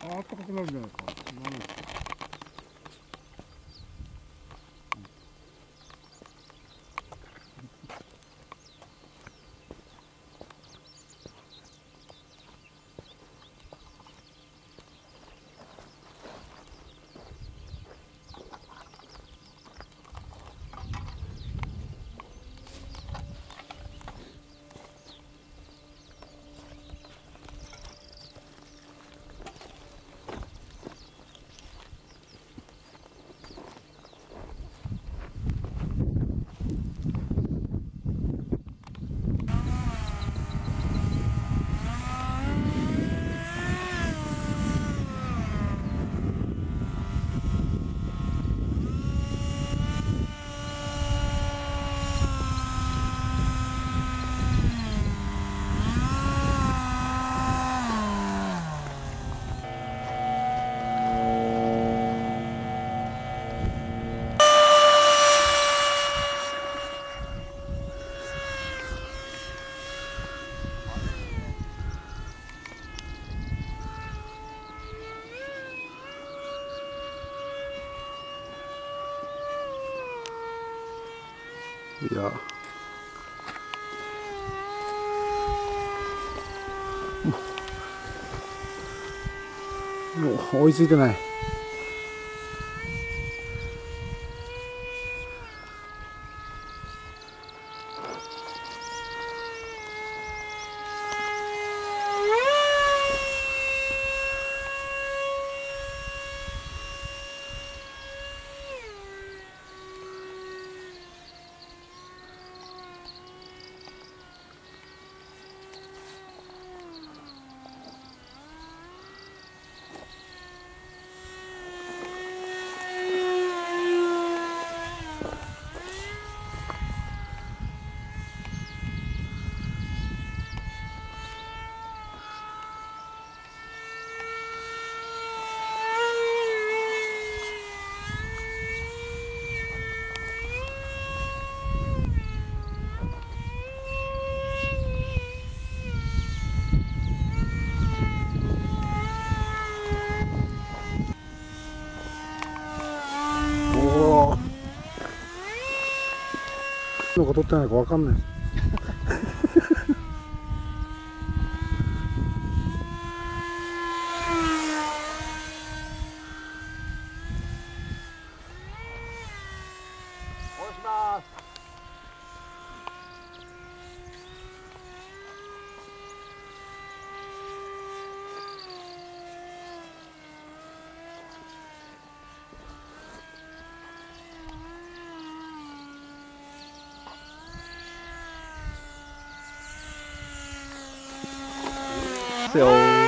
あったかくなるんじゃないですか。Ja. もう追いついてないのか取ってないか分かんないです。す